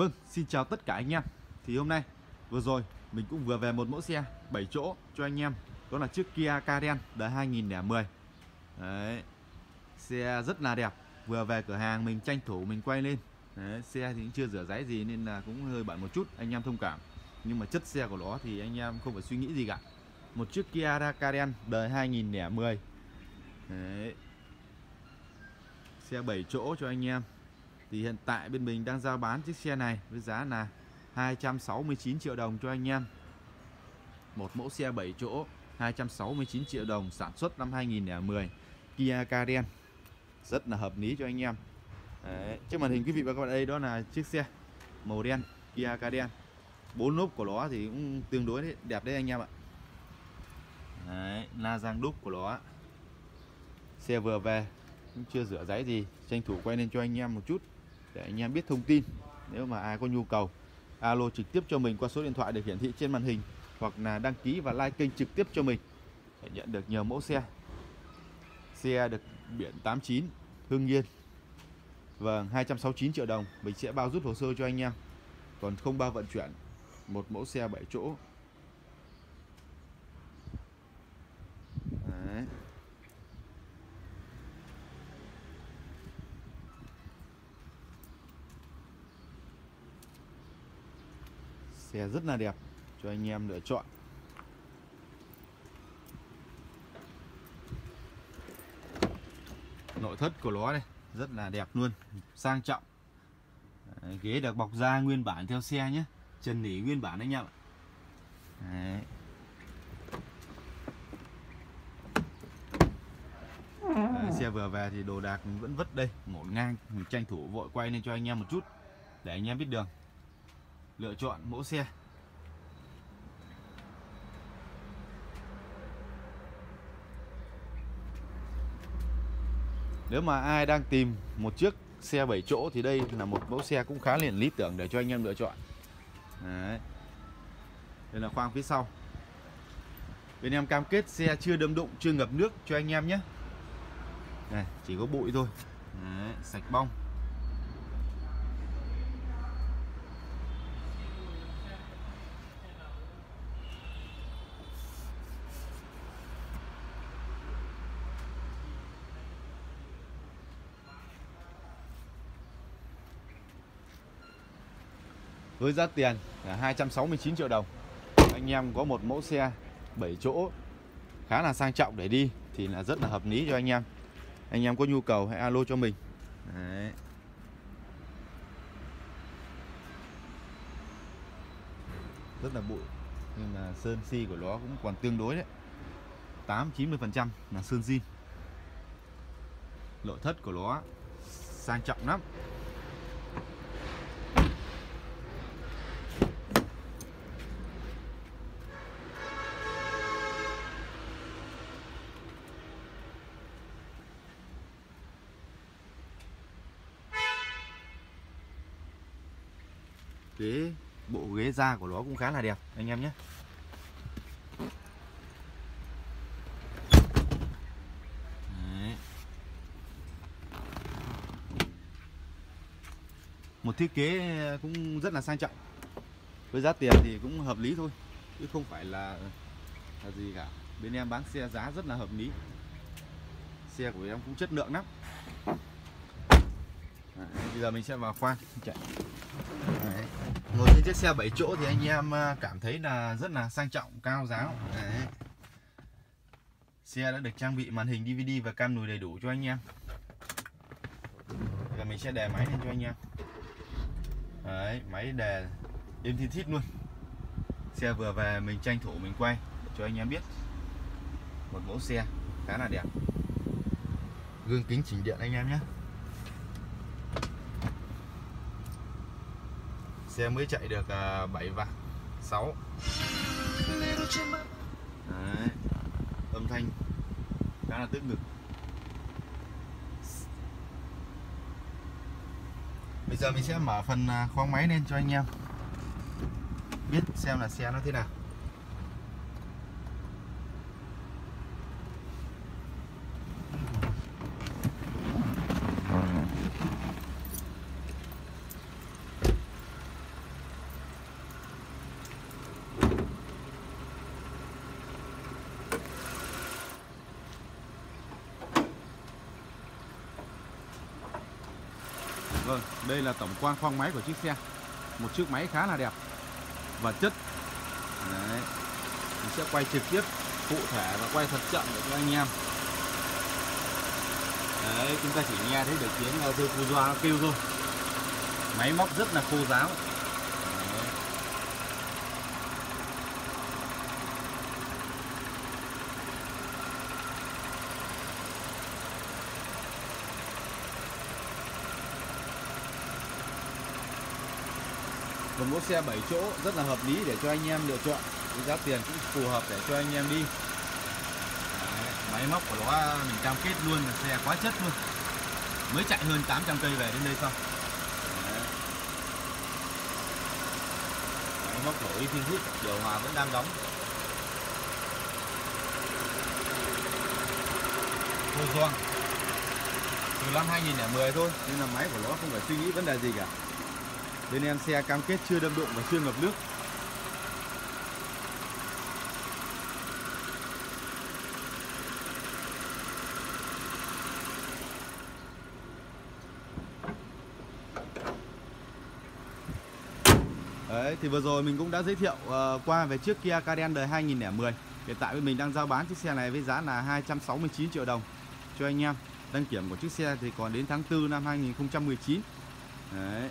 Vâng, xin chào tất cả anh em. Thì hôm nay vừa rồi mình cũng vừa về một mẫu xe 7 chỗ cho anh em. Đó là chiếc Kia Karen đời 2010 Đấy Xe rất là đẹp. Vừa về cửa hàng mình tranh thủ mình quay lên. Đấy, Xe thì cũng chưa rửa ráy gì nên là cũng hơi bẩn một chút Anh em thông cảm. Nhưng mà chất xe của nó thì anh em không phải suy nghĩ gì cả. Một chiếc Kia Karen đời 2010 Đấy Xe 7 chỗ cho anh em thì hiện tại bên mình đang giao bán chiếc xe này với giá là 269 triệu đồng cho anh em. Một mẫu xe 7 chỗ 269 triệu đồng sản xuất năm 2010 Kia karen rất là hợp lý cho anh em. Đấy. trước màn hình quý vị và các bạn đây đó là chiếc xe màu đen Kia karen bốn lốp của nó thì cũng tương đối đấy, đẹp đấy anh em ạ. Đấy, la răng đúc của nó. Xe vừa về cũng chưa rửa giấy gì tranh thủ quay lên cho anh em một chút để anh em biết thông tin. Nếu mà ai có nhu cầu, alo trực tiếp cho mình qua số điện thoại được hiển thị trên màn hình hoặc là đăng ký và like kênh trực tiếp cho mình để nhận được nhiều mẫu xe. Xe được biển 89 Hưng Yên. Vâng 269 triệu đồng, mình sẽ bao rút hồ sơ cho anh em. Còn không bao vận chuyển, một mẫu xe 7 chỗ Đấy xe rất là đẹp cho anh em lựa chọn. Nội thất của nó đây rất là đẹp luôn sang trọng. Đấy, ghế được bọc da nguyên bản theo xe nhé trần nỉ nguyên bản anh em ạ. Đấy. Đấy, xe vừa về thì đồ đạc vẫn vứt đây ngổn ngang mình tranh thủ vội quay lên cho anh em một chút để anh em biết đường lựa chọn mẫu xe Nếu mà ai đang tìm một chiếc xe 7 chỗ thì đây là một mẫu xe cũng khá liền lý tưởng để cho anh em lựa chọn. Đấy. Đây là khoang phía sau. Bên em cam kết xe chưa đâm đụng, chưa ngập nước cho anh em nhé. Này, chỉ có bụi thôi. Đấy, sạch bong. Với giá tiền là 269 triệu đồng. Anh em có một mẫu xe 7 chỗ, khá là sang trọng để đi thì là rất là hợp lý cho anh em. Anh em có nhu cầu hãy alo cho mình. Đấy. rất là bụi, nhưng mà sơn si của nó cũng còn tương đối đấy. 8 90 phần trăm là sơn zin nội thất của nó sang trọng lắm. Cái bộ ghế da của nó cũng khá là đẹp, anh em nhé. Đấy. một thiết kế cũng rất là sang trọng. Với giá tiền thì cũng hợp lý thôi, chứ không phải là là gì cả. Bên em bán xe giá rất là hợp lý. Xe của em cũng chất lượng lắm bây giờ mình sẽ vào khoan chạy. Đấy. ngồi trên chiếc xe 7 chỗ thì anh em à, cảm thấy là rất là sang trọng cao giáo. Đấy. xe đã được trang bị màn hình DVD và cam lùi đầy đủ cho anh em. Giờ mình sẽ đề máy lên cho anh em. Đấy, máy đề êm thiên thít luôn. Xe vừa về mình tranh thủ mình quay cho anh em biết. Một mẫu xe khá là đẹp. Gương kính chỉnh điện anh em nhé xe mới chạy được à, 7 vạn 6 Đấy. âm thanh khá là tức ngực. Bây giờ mình sẽ mở phần à, khoang máy lên cho anh em. Biết xem là xe nó thế nào. Vâng, đây là tổng quan khoang máy của chiếc xe. Một chiếc máy khá là đẹp. Và chất. Đấy. Mình sẽ quay trực tiếp cụ thể và quay thật chậm để cho anh em. Đấy, chúng ta chỉ nghe thấy được tiếng ờ, ô tô doa nó kêu thôi. Máy móc rất là khô ráo Đấy một mẫu xe 7 chỗ rất là hợp lý để cho anh em lựa chọn. Cái giá tiền cũng phù hợp để cho anh em đi. Đấy, máy móc của nó à, mình cam kết luôn là xe quá chất luôn. Mới chạy hơn 800 cây về đến đây xong. Đấy. máy móc nổi thiên hút điều hòa vẫn đang đóng. Vô doang từ năm 2010 thôi nên là máy của nó không phải suy nghĩ vấn đề gì cả bên em xe cam kết chưa đâm đụng và chưa ngập nước. Đấy, thì vừa rồi mình cũng đã giới thiệu uh, qua về chiếc Kia Carente 2010 Hiện tại bên mình đang giao bán chiếc xe này với giá là 269 triệu đồng cho anh em. Đăng kiểm của chiếc xe thì còn đến tháng 4 năm 2019 Đấy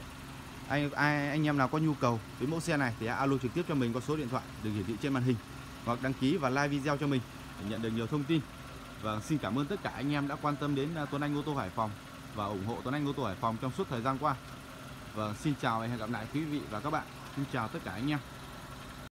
anh, ai, anh em nào có nhu cầu với mẫu xe này thì alo trực tiếp cho mình qua số điện thoại được hiển thị trên màn hình hoặc đăng ký và like video cho mình để nhận được nhiều thông tin. Và xin cảm ơn tất cả anh em đã quan tâm đến à, Tuấn Anh ô tô Hải Phòng và ủng hộ Tuấn Anh ô tô Hải Phòng trong suốt thời gian qua. Và xin chào và hẹn gặp lại quý vị và các bạn. Xin chào tất cả anh em.